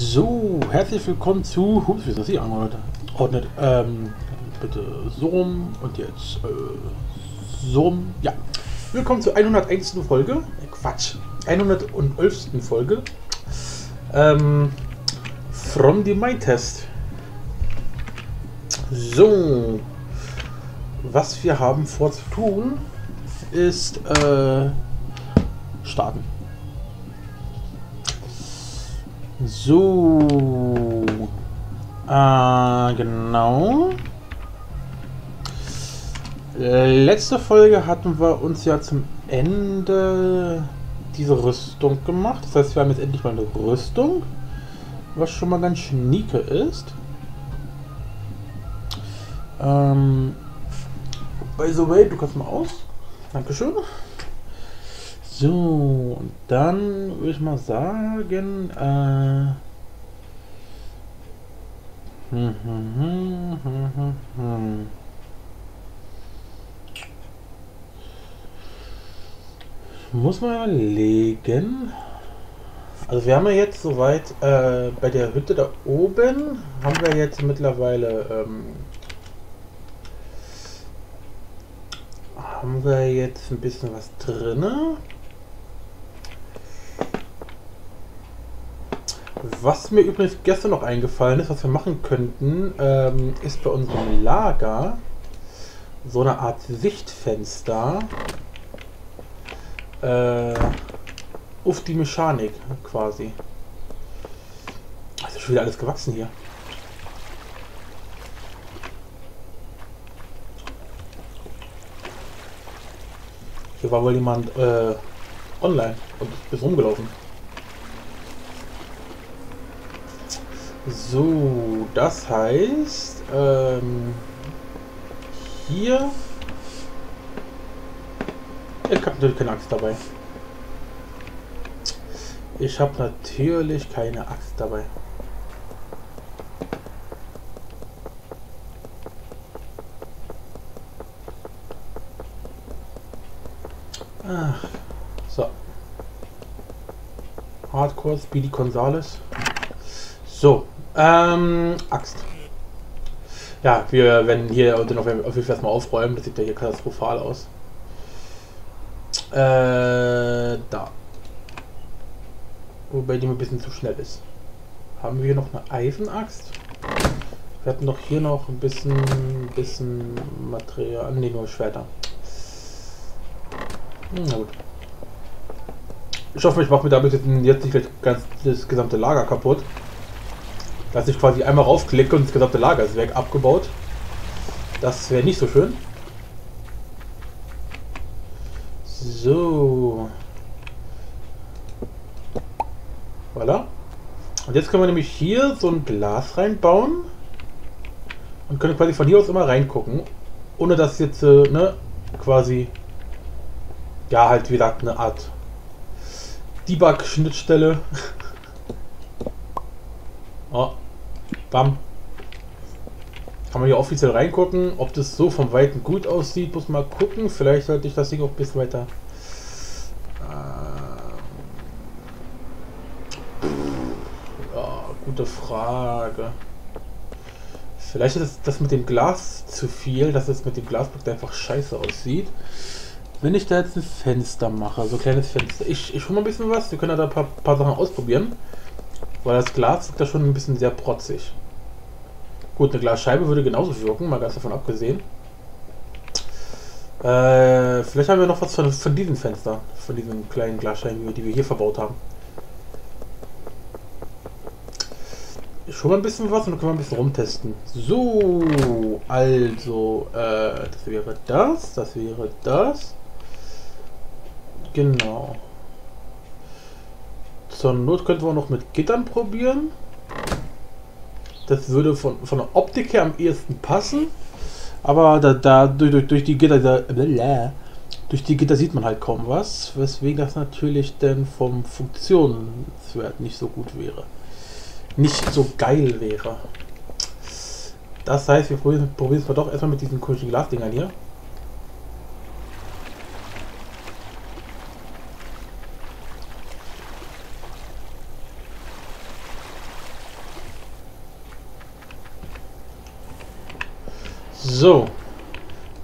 So, herzlich willkommen zu. Hups, wie ist das hier angeordnet? Ordnet, ähm, bitte so rum und jetzt äh, so rum. Ja. Willkommen zur 101. Folge. Quatsch. 111. Folge. Ähm, from the Mind Test. So. Was wir haben vor zu tun, ist äh, starten. So. Äh, genau. Letzte Folge hatten wir uns ja zum Ende diese Rüstung gemacht. Das heißt, wir haben jetzt endlich mal eine Rüstung. Was schon mal ganz schnieke ist. Ähm, by the way, du kannst mal aus. Dankeschön. So, und dann würde ich mal sagen, äh, hm, hm, hm, Muss man überlegen. Also wir haben ja jetzt soweit äh, bei der Hütte da oben haben wir jetzt mittlerweile ähm, haben wir jetzt ein bisschen was drinne. Was mir übrigens gestern noch eingefallen ist, was wir machen könnten, ähm, ist bei unserem Lager so eine Art Sichtfenster äh, auf die Mechanik quasi. Also schon wieder alles gewachsen hier. Hier war wohl jemand äh, online und ist rumgelaufen. So, das heißt, ähm, hier. Ich habe natürlich keine Axt dabei. Ich habe natürlich keine Axt dabei. Ach, so. Hardcore Speedy Gonzales. So, ähm, Axt. Ja, wir werden hier und dann auf jeden Fall erstmal aufräumen. Das sieht ja hier katastrophal aus. Äh, da. Wobei die mir ein bisschen zu schnell ist. Haben wir hier noch eine Eisenaxt? Wir hatten doch hier noch ein bisschen, bisschen Material. Ne, nur Schwerter. Hm, na gut. Ich hoffe, ich mache mir damit jetzt nicht ganz das gesamte Lager kaputt. Dass ich quasi einmal raufklicke und das gesamte Lager ist weg, abgebaut. Das wäre nicht so schön. So. Voilà. Und jetzt können wir nämlich hier so ein Glas reinbauen. Und können quasi von hier aus immer reingucken. Ohne dass jetzt, äh, ne, quasi, ja, halt wie gesagt, eine Art Debug-Schnittstelle. oh, bam. Kann man hier offiziell reingucken. Ob das so vom Weiten gut aussieht, muss mal gucken. Vielleicht sollte ich das Ding auch ein bisschen weiter gute Frage. Vielleicht ist das mit dem Glas zu viel, dass es mit dem Glasblock einfach scheiße aussieht. Wenn ich da jetzt ein Fenster mache, so ein kleines Fenster. Ich, ich hole mal ein bisschen was, wir können da ein paar, paar Sachen ausprobieren. Weil das Glas wirkt da schon ein bisschen sehr protzig. Gut, eine Glasscheibe würde genauso wirken, mal ganz davon abgesehen. Äh, vielleicht haben wir noch was von, von diesem Fenster, von diesen kleinen Glasscheiben, die wir hier verbaut haben. schon mal ein bisschen was und dann können wir ein bisschen rumtesten. So, also, äh, das wäre das, das wäre das. Genau. Zur Not könnten wir noch mit Gittern probieren. Das würde von, von der Optik her am ehesten passen. Aber da, da durch, durch, durch die Gitter, da, durch die Gitter sieht man halt kaum was, weswegen das natürlich dann vom Funktionswert nicht so gut wäre nicht so geil wäre. Das heißt, wir probieren es mal doch erstmal mit diesen komischen Glasdingern hier. So.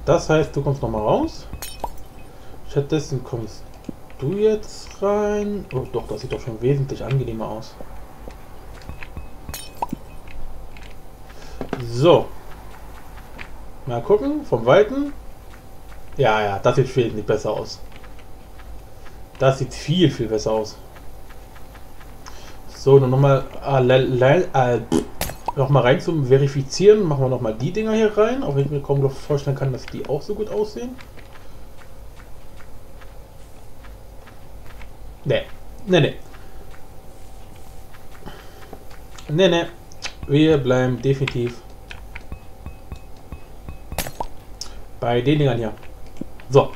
Das heißt, du kommst nochmal raus. Stattdessen kommst du jetzt rein. Oh doch, das sieht doch schon wesentlich angenehmer aus. So. Mal gucken, vom Weiten. Ja, ja, das sieht wesentlich besser aus. Das sieht viel, viel besser aus. So, dann nochmal äh, äh, noch mal rein zum Verifizieren. Machen wir nochmal die Dinger hier rein, auch wenn ich mir kaum noch vorstellen kann, dass die auch so gut aussehen. Ne, ne, ne. Ne, ne. Wir bleiben definitiv bei den Dingern hier. So.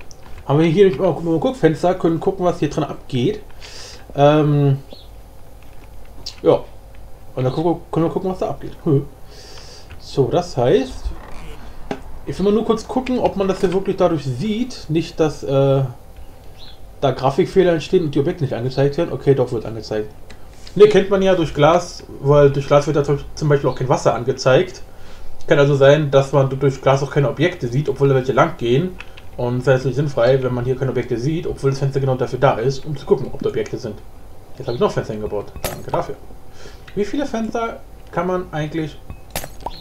Haben wir hier mal, mal Guckfenster, können gucken, was hier drin abgeht. Ähm, ja. Und dann gucken, können wir gucken, was da abgeht. Hm. So, das heißt, ich will mal nur kurz gucken, ob man das hier wirklich dadurch sieht. Nicht, dass äh, da Grafikfehler entstehen und die Objekte nicht angezeigt werden. Okay, doch wird angezeigt. Ne, kennt man ja durch Glas, weil durch Glas wird da zum Beispiel auch kein Wasser angezeigt. Kann also sein, dass man durch Glas auch keine Objekte sieht, obwohl da welche lang gehen. Und das ist nicht sinnfrei, wenn man hier keine Objekte sieht, obwohl das Fenster genau dafür da ist, um zu gucken, ob da Objekte sind. Jetzt habe ich noch Fenster hingebaut. Danke dafür. Wie viele Fenster kann man eigentlich...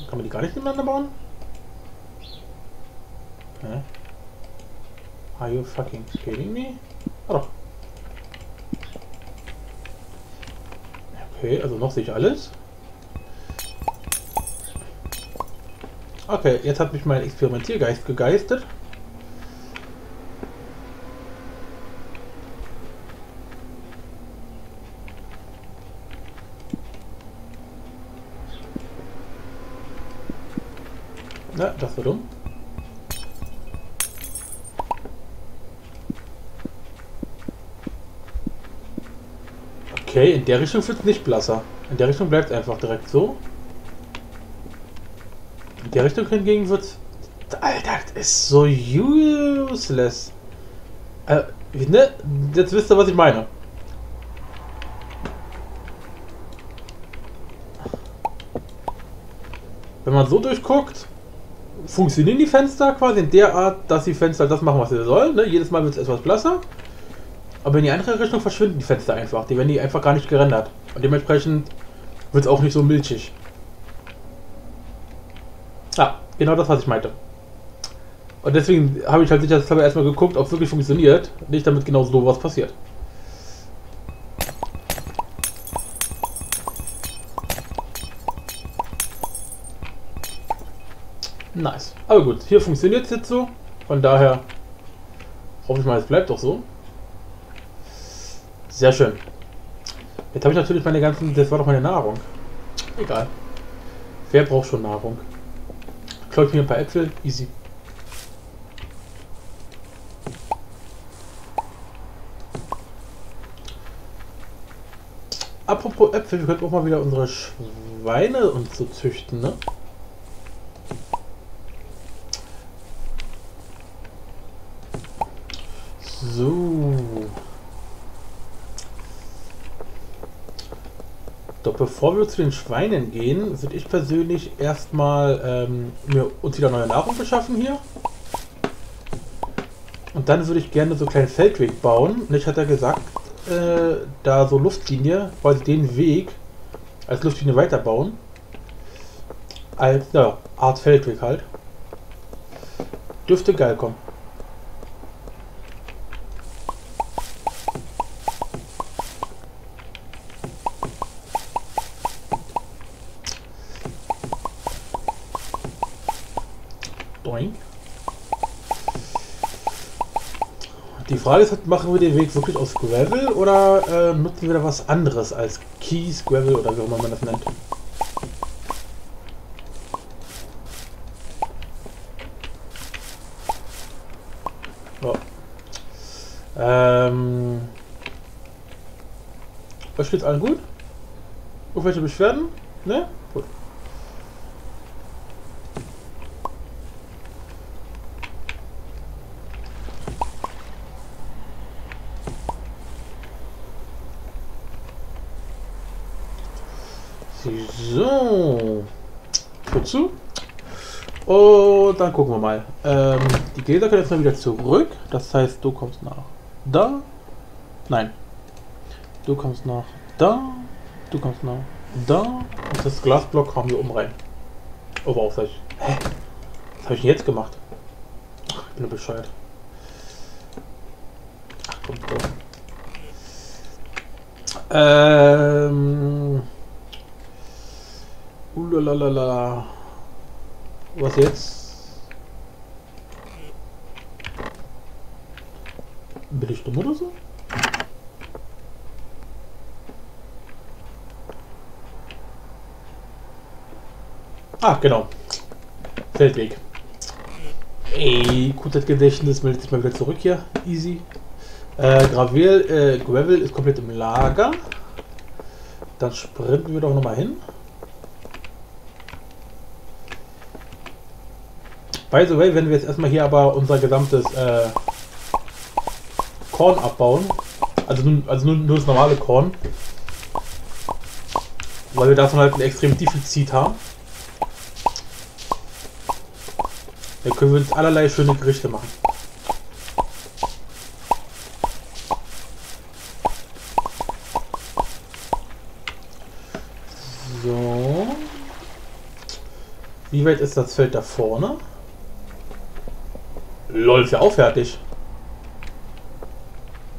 Kann man die gar nicht miteinander bauen? Hä? Are you fucking kidding me? Oh. Okay, also noch sehe ich alles. Okay, jetzt hat mich mein Experimentiergeist gegeistet. Ja, das war dumm. Okay, in der Richtung wird es nicht blasser. In der Richtung bleibt es einfach direkt so. In der Richtung hingegen wird Alter, das ist so useless. Äh, ne? Jetzt wisst ihr, was ich meine. Wenn man so durchguckt, funktionieren die Fenster quasi in der Art, dass die Fenster das machen, was sie sollen. Ne? Jedes Mal wird es etwas blasser. Aber in die andere Richtung verschwinden die Fenster einfach. Die werden die einfach gar nicht gerendert. Und dementsprechend wird es auch nicht so milchig. Ja, genau das, was ich meinte. Und deswegen habe ich halt sicherheitshalber erstmal geguckt, ob es wirklich funktioniert. Nicht damit genau so was passiert. Nice. Aber gut, hier funktioniert es jetzt so. Von daher hoffe ich mal, es bleibt doch so. Sehr schön. Jetzt habe ich natürlich meine ganzen... Das war doch meine Nahrung. Egal. Wer braucht schon Nahrung? Klau ich mir ein paar Äpfel. Easy. Apropos Äpfel, wir könnten auch mal wieder unsere Schweine und so züchten, ne? So. Doch bevor wir zu den Schweinen gehen, würde ich persönlich erstmal ähm, mir uns wieder neue Nahrung beschaffen hier. Und dann würde ich gerne so einen kleinen Feldweg bauen. Und ich hatte ja gesagt, äh, da so Luftlinie, quasi den Weg als Luftlinie weiterbauen. Als, ja, Art Feldweg halt. Dürfte geil kommen. Die Frage ist, machen wir den Weg wirklich aus Gravel oder äh, nutzen wir da was anderes als Keys, Gravel oder wie auch immer man das nennt? So. Ähm. Was geht's allen gut? Irgendwelche Beschwerden? Ne? Gut. So. Tür zu. Und dann gucken wir mal. Ähm, die Gläser können jetzt mal wieder zurück. Das heißt, du kommst nach da. Nein. Du kommst nach da. Du kommst nach da. Und das Glasblock kommen wir oben rein. Oh, wow, sag ich. Hä? Was habe ich denn jetzt gemacht? Ach, ich bin nur bescheuert. Ach komm, so. Ähm. Ulalalala. Was jetzt? Bin ich dumm oder so? Ah, genau. Feldweg. Ey, gutes Gedächtnis, meldet sich mal wieder zurück hier. Easy. Äh, Gravel, äh, Gravel ist komplett im Lager. Dann sprinten wir doch nochmal hin. By the way, wenn wir jetzt erstmal hier aber unser gesamtes äh, Korn abbauen, also, also nur, nur das normale Korn, weil wir davon halt ein extrem Defizit haben, dann können wir uns allerlei schöne Gerichte machen. So. Wie weit ist das Feld da vorne? Lol, ist ja auch fertig.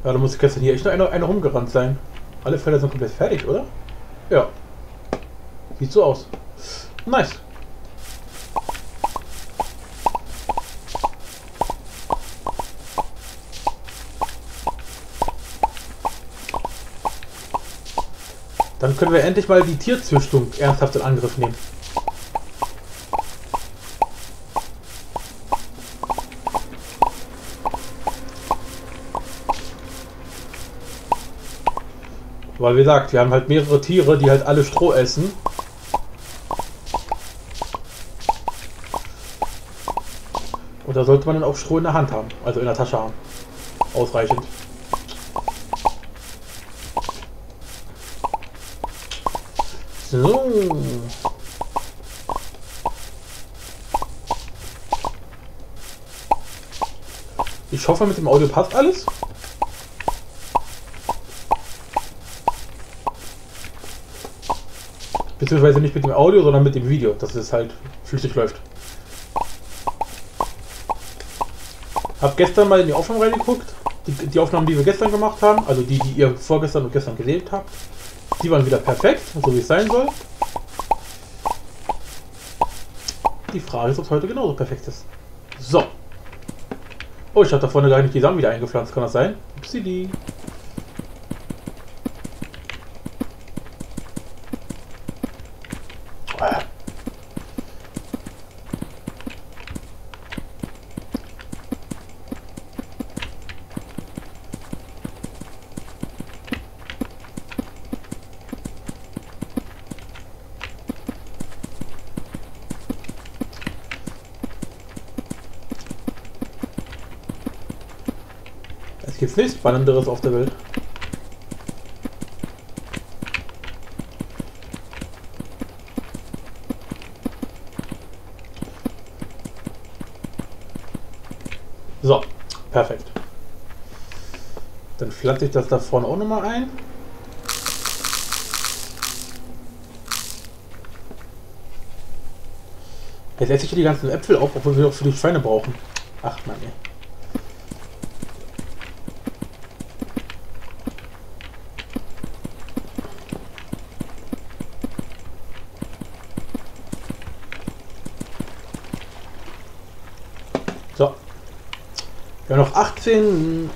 Ja, da muss gestern hier echt noch einer, einer rumgerannt sein. Alle Felder sind komplett fertig, oder? Ja. Sieht so aus. Nice. Dann können wir endlich mal die Tierzüchtung ernsthaft in Angriff nehmen. Weil wie gesagt, wir haben halt mehrere Tiere, die halt alle Stroh essen. Und da sollte man dann auch Stroh in der Hand haben, also in der Tasche haben. Ausreichend. So. Ich hoffe, mit dem Audio passt alles. Beziehungsweise nicht mit dem Audio, sondern mit dem Video, dass es halt flüssig läuft. Hab gestern mal in die Aufnahmen reingeguckt. Die, die, Aufnahmen, die wir gestern gemacht haben, also die, die ihr vorgestern und gestern gesehen habt, die waren wieder perfekt, so wie es sein soll. Die Frage ist, ob es heute genauso perfekt ist. So. Oh, ich habe da vorne gar nicht die Samen wieder eingepflanzt, kann das sein? Upsi Gibt's nichts Spannenderes auf der Welt? So, perfekt. Dann pflanze ich das da vorne auch nochmal ein. Jetzt esse ich die ganzen Äpfel auf, obwohl wir auch für die Schweine brauchen. Ach man, ey. 19.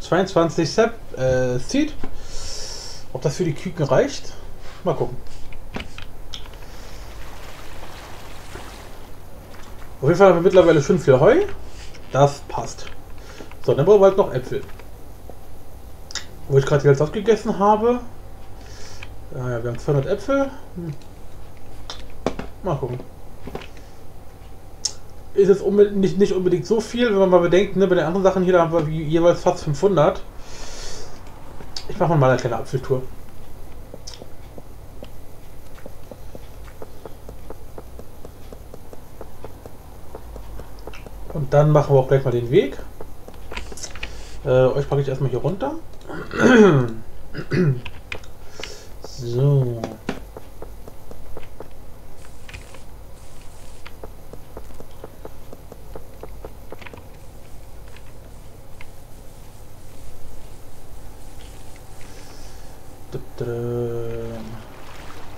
22 Sep, äh, Seed. Ob das für die Küken reicht? Mal gucken. Auf jeden Fall haben wir mittlerweile schon viel Heu. Das passt. So, dann brauchen wir halt noch Äpfel. Wo ich gerade jetzt aufgegessen habe. Ah naja, wir haben 200 Äpfel. Hm. Mal gucken ist es nicht, nicht unbedingt so viel, wenn man mal bedenkt, ne, bei den anderen Sachen hier, da haben wir jeweils fast 500. Ich mache mal eine kleine Apfeltour. Und dann machen wir auch gleich mal den Weg. Äh, euch packe ich erstmal hier runter. so.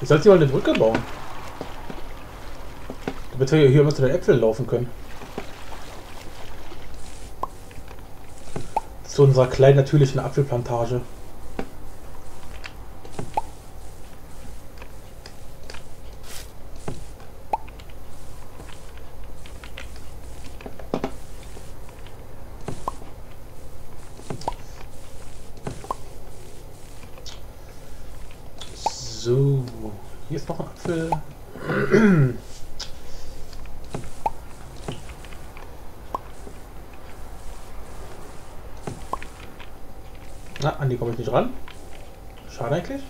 Ich sollte mal eine Brücke bauen. Damit wir hier immer zu den Äpfeln laufen können. Zu unserer kleinen natürlichen Apfelplantage. So, hier ist noch ein Apfel. Na, an die komme ich nicht ran. Schade eigentlich.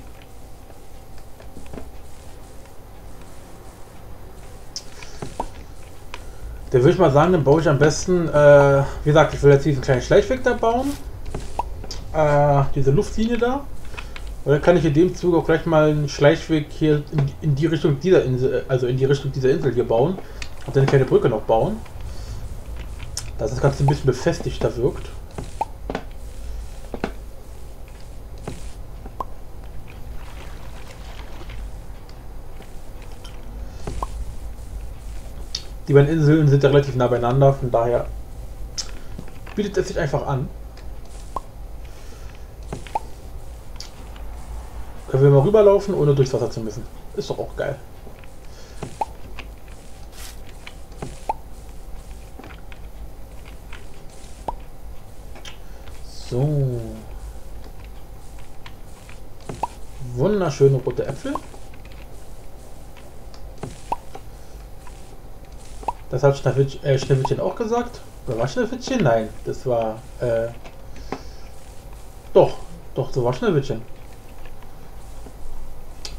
Da würde ich mal sagen, dann baue ich am besten, äh, wie gesagt, ich will jetzt diesen kleinen Schleichweg da bauen. Äh, diese Luftlinie da. Und kann ich in dem Zug auch gleich mal einen Schleichweg hier in, in, die Richtung dieser Insel, also in die Richtung dieser Insel hier bauen. Und dann eine kleine Brücke noch bauen. Dass das Ganze ein bisschen befestigter wirkt. Die beiden Inseln sind ja relativ nah beieinander, von daher bietet es sich einfach an. Können wir mal rüberlaufen, ohne durchs Wasser zu müssen. Ist doch auch geil. So. Wunderschöne rote Äpfel. Das hat Schneewittchen, äh, Schneewittchen auch gesagt. Oder war Schneewittchen? Nein, das war... Äh, doch, doch, so war Schneewittchen.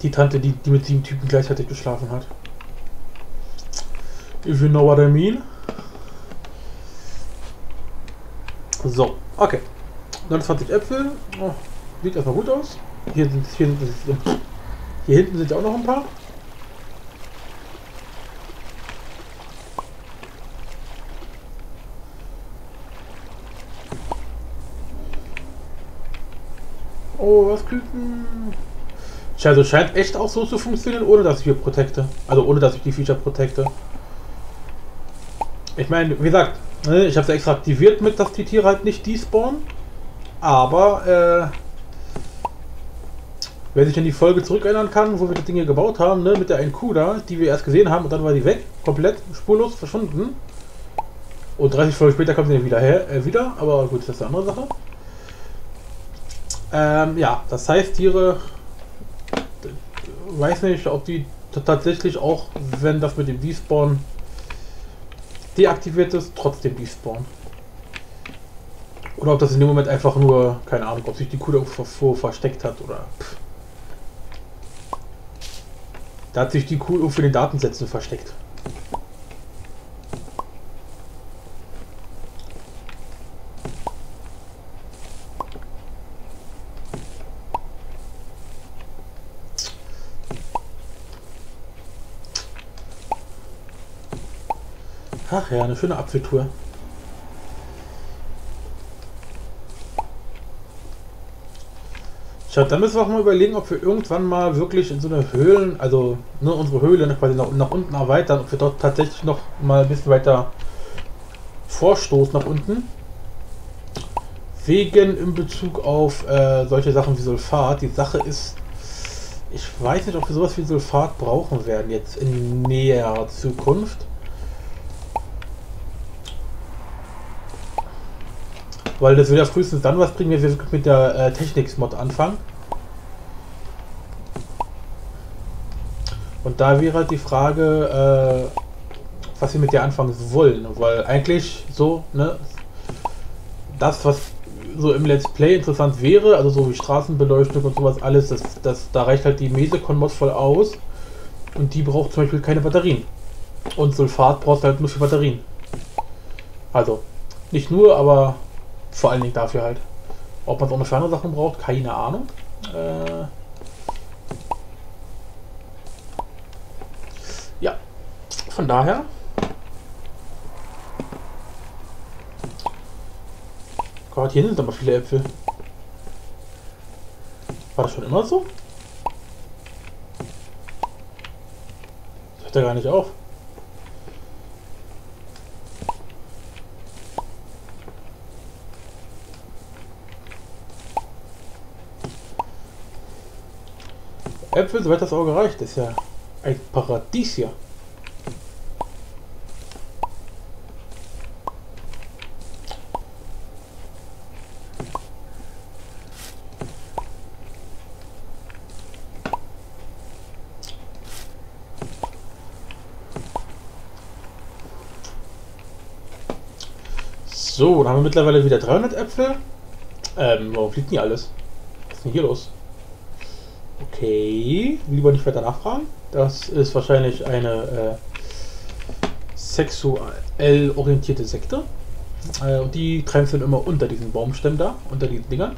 Die Tante, die, die mit sieben Typen gleichzeitig geschlafen hat. If you know what I mean. So, okay. 29 Äpfel. Oh, sieht erstmal gut aus. Hier, sind, hier, sind, hier hinten sind ja auch noch ein paar. Oh, was Küken. Also scheint echt auch so zu funktionieren, ohne dass ich hier protekte. Also ohne dass ich die Feature protekte. Ich meine, wie gesagt, ne, ich habe es extra aktiviert mit, dass die Tiere halt nicht despawnen. Aber, äh, wer sich an die Folge zurückerinnern kann, wo wir das Ding hier gebaut haben, ne, mit der einen Kuh da, die wir erst gesehen haben und dann war die weg, komplett spurlos verschwunden. Und 30 Folgen später kommt sie wieder her, äh, wieder, aber gut, das ist eine andere Sache. Ähm, ja, das heißt, Tiere weiß nicht, ob die tatsächlich auch, wenn das mit dem Despawn deaktiviert ist, trotzdem despawn. Oder ob das in dem Moment einfach nur, keine Ahnung, ob sich die Kuh irgendwo versteckt hat oder. Pff. Da hat sich die Kuh in den Datensätzen versteckt. Ach ja, eine schöne Apfeltour. Schaut, dann müssen wir auch mal überlegen, ob wir irgendwann mal wirklich in so eine Höhlen, also ne, unsere Höhle quasi nach, nach unten erweitern, ob wir dort tatsächlich noch mal ein bisschen weiter vorstoßen nach unten. Wegen in Bezug auf äh, solche Sachen wie Sulfat. Die Sache ist, ich weiß nicht, ob wir sowas wie Sulfat brauchen werden jetzt in näherer Zukunft. Weil das wird ja frühestens dann was bringen, wenn wir mit der äh, Technics-Mod anfangen. Und da wäre halt die Frage, äh, was wir mit der anfangen wollen. Weil eigentlich so, ne, das, was so im Let's Play interessant wäre, also so wie Straßenbeleuchtung und sowas alles, das, das, da reicht halt die Mesecon-Mod voll aus. Und die braucht zum Beispiel keine Batterien. Und Sulfat braucht halt nur für Batterien. Also, nicht nur, aber vor allen Dingen dafür halt. Ob man es auch noch für andere Sachen braucht, keine Ahnung. Äh ja, von daher. Gott, hier sind aber viele Äpfel. War das schon immer so? Das hört ja gar nicht auf. Äpfel, soweit das Auge reicht, ist ja ein Paradies hier. So, dann haben wir mittlerweile wieder 300 Äpfel. Ähm, warum fliegt hier alles? Was ist denn hier los? Okay, lieber nicht weiter nachfragen. Das ist wahrscheinlich eine äh, sexuell orientierte Sekte. Äh, die dann immer unter diesen Baumstämmen da, unter diesen Dingern.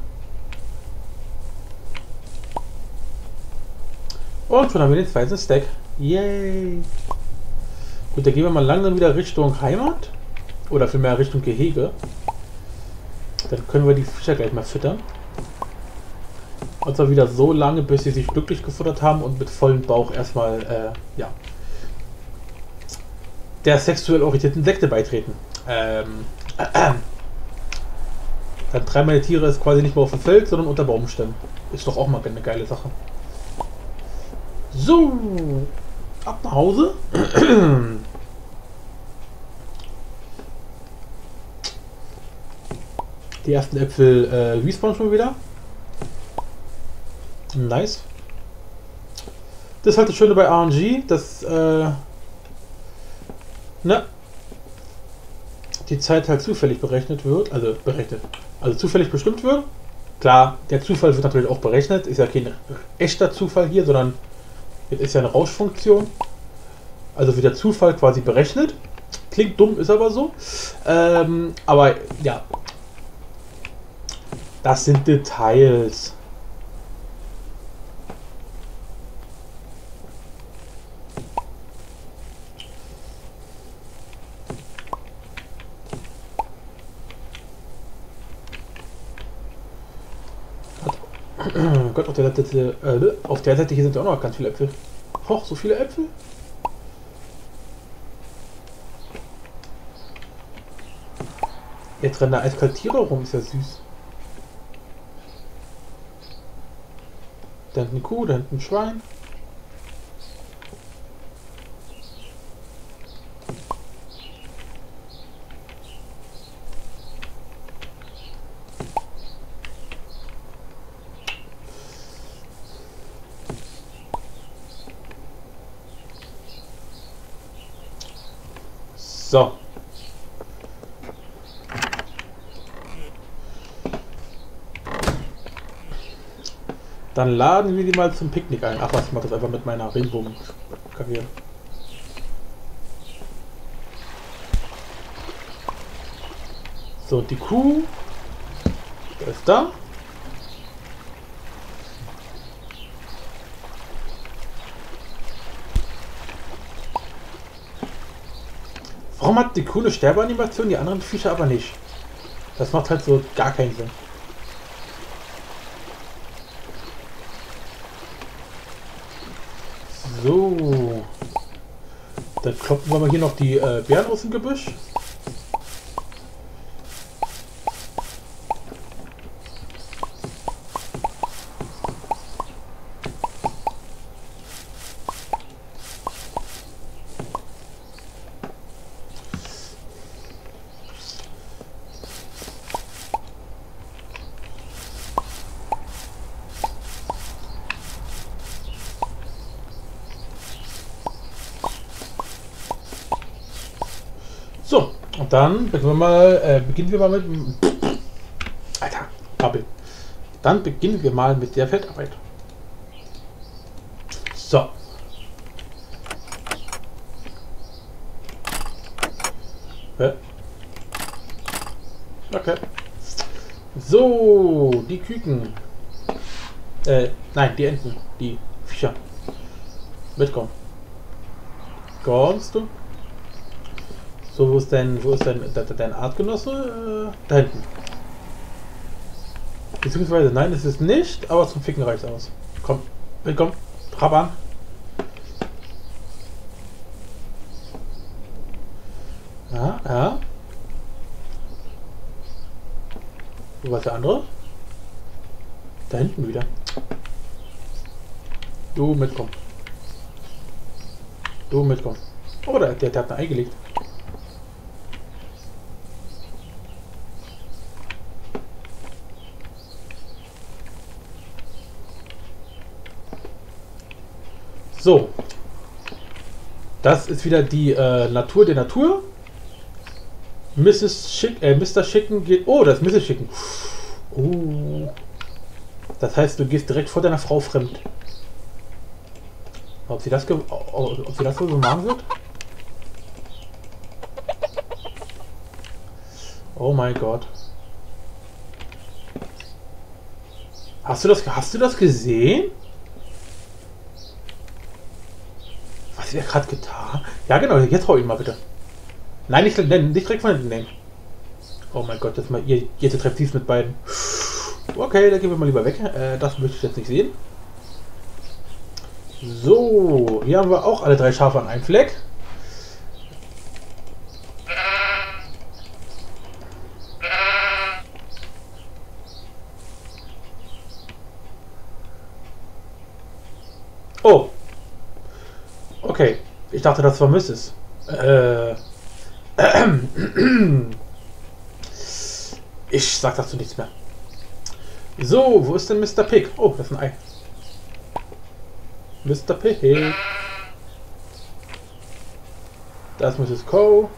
Und schon haben wir den zweiten Stack. Yay! Gut, dann gehen wir mal langsam wieder Richtung Heimat. Oder vielmehr Richtung Gehege. Dann können wir die Fischer gleich mal füttern. Und zwar wieder so lange, bis sie sich glücklich gefuttert haben und mit vollem Bauch erstmal, äh, ja, der sexuell orientierten Sekte beitreten. Ähm, äh, äh. Dann treiben meine Tiere es quasi nicht mehr auf dem Feld, sondern unter Baumstämmen. Ist doch auch mal eine geile Sache. So, ab nach Hause. Die ersten Äpfel äh, respawnen schon wieder. Nice. Das ist halt das Schöne bei RNG, dass äh, ne, die Zeit halt zufällig berechnet wird, also berechnet, also zufällig bestimmt wird. Klar, der Zufall wird natürlich auch berechnet, ist ja kein echter Zufall hier, sondern es ist ja eine Rauschfunktion. Also wird der Zufall quasi berechnet. Klingt dumm, ist aber so. Ähm, aber ja, das sind Details. Gott, auf der Seite, äh, auf der Seite hier sind ja auch noch ganz viele Äpfel. Hoch, so viele Äpfel? Jetzt rennen da eiskalt Tiere rum, ist ja süß. Da hinten eine Kuh, da hinten ein Schwein. So. Dann laden wir die mal zum Picknick ein. Ach was, ich mach das einfach mit meiner Regenbogen-Karriere. So, die Kuh ist da. Warum hat die eine Sterbeanimation, die anderen Fische aber nicht? Das macht halt so gar keinen Sinn. So. Dann kloppen wir mal hier noch die äh, Bären aus dem Gebüsch. Und dann beginnen wir mal, äh, beginnen wir mal mit. Alter, Babbel. Dann beginnen wir mal mit der Feldarbeit. So. Hä? Okay. So, die Küken. Äh, nein, die Enten. Die Viecher. Mitkommen. Kommst du? So, wo ist dein, wo ist dein, dein, dein Artgenosse? Äh, da hinten. Beziehungsweise, nein, es ist nicht, aber zum Ficken reicht aus. Komm, willkommen. Trab an. Ja, ja. Wo war der andere? Da hinten wieder. Du mitkommen. Du mitkommen. Oh, der, der, der hat eine Ei So. Das ist wieder die äh, Natur der Natur. Mrs. Schick, äh, Mr. Schicken geht. Oh, das ist Mrs. Schicken. Oh. Das heißt, du gehst direkt vor deiner Frau fremd. Ob sie das, ob sie das so machen wird? Oh mein Gott. Hast du das, hast du das gesehen? Was er gerade getan? Ja genau, jetzt hau ihn mal bitte. Nein, nicht, nicht direkt von hinten nehmen. Oh mein Gott, jetzt mal ihr, jetzt trefft sie es mit beiden. Okay, dann gehen wir mal lieber weg. Äh, das möchte ich jetzt nicht sehen. So, hier haben wir auch alle drei Schafe an einem Fleck. Oh. Okay. Ich dachte, das war Mrs. Äh. Ich sag dazu nichts mehr. So, wo ist denn Mr. Pig? Oh, das ist ein Ei. Mr. Pig. Da ist Mrs. Co.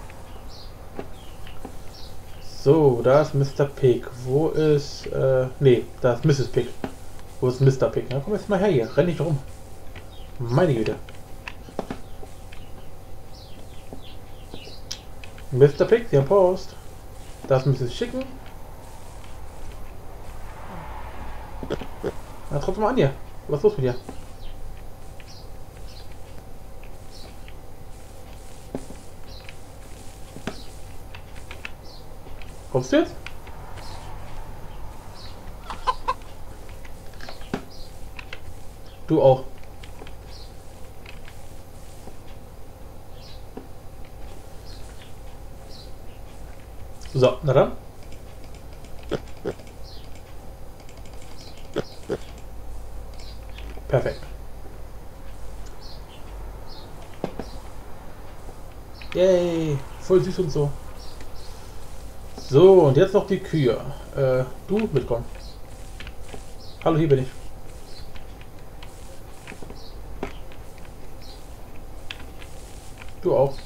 So, da ist Mr. Pig. Wo ist, äh, nee, da ist Mrs. Pig. Wo ist Mr. Pig? Na, komm jetzt mal her hier. Renn nicht rum. Meine Güte. Mr. Sie haben Post. Das müssen Sie schicken. Na, trotzdem an dir. Was ist los mit dir? Kommst du jetzt? Du auch. So, na dann. Perfekt. Yay, voll süß und so. So, und jetzt noch die Kühe. Äh, du mitkommen. Hallo, hier bin ich. Du auch.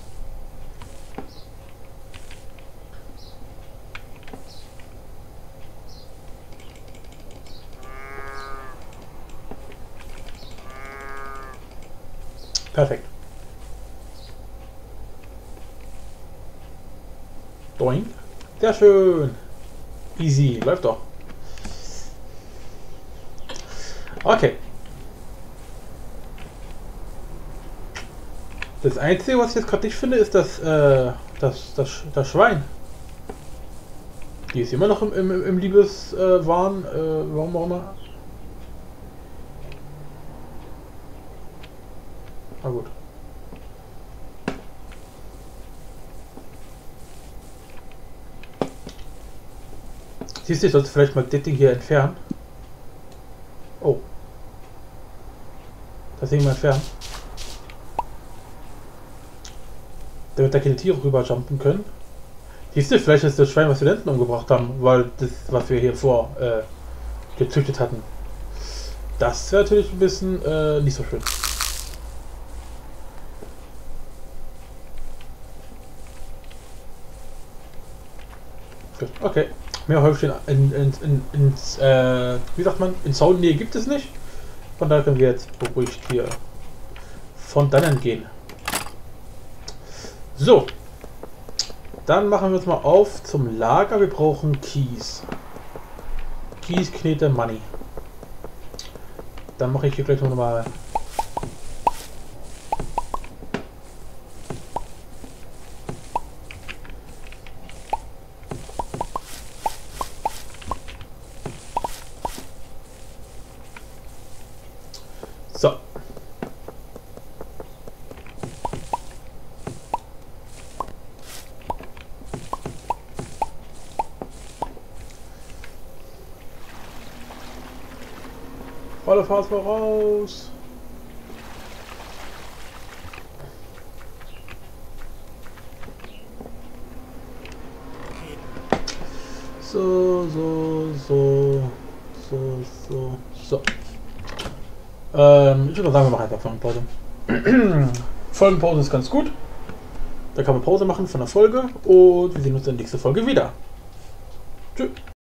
Perfekt. Doink. Sehr schön. Easy. Läuft doch. Okay. Das Einzige, was ich jetzt gerade nicht finde, ist das, äh, das, das, das Schwein. Die ist immer noch im, im, im Liebeswahn, äh, warum auch immer. Na gut. Siehst du, ich sollte vielleicht mal das Ding hier entfernen. Oh. Das Ding mal entfernen. Damit da keine Tiere rüber jumpen können. Siehst du, vielleicht ist das Schwein, was wir hinten umgebracht haben, weil das, was wir hier vor äh, gezüchtet hatten. Das wäre natürlich ein bisschen äh, nicht so schön. Okay. Mehr Häufchen in, in, in, ins, äh, wie sagt man, in Zaunennähe gibt es nicht. Von daher können wir jetzt beruhigt hier von dannen gehen. So. Dann machen wir uns mal auf zum Lager. Wir brauchen Kies. Kies, Knete, Money. Dann mache ich hier gleich noch mal So. Fahrt voraus. So, so, so, so, so, so. Ähm, ich würde sagen, wir machen einfach Folgenpause. Folgenpause ist ganz gut. Da kann man Pause machen von der Folge und wir sehen uns in der nächsten Folge wieder.